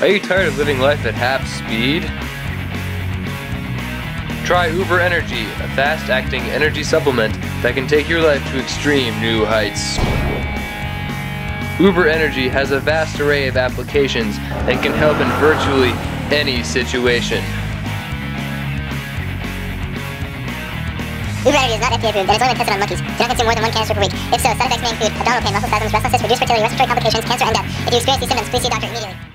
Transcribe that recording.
Are you tired of living life at half speed? Try Uber Energy, a fast-acting energy supplement that can take your life to extreme new heights. Uber Energy has a vast array of applications and can help in virtually any situation. Uber Energy is not FDA approved and it's only tested on monkeys. Do not consume more than one canister per week. If so, side effects may include abdominal pain, muscle spasms, restlessness, reduced fertility, respiratory, complications, cancer, and death. If you experience these symptoms, please see a doctor immediately.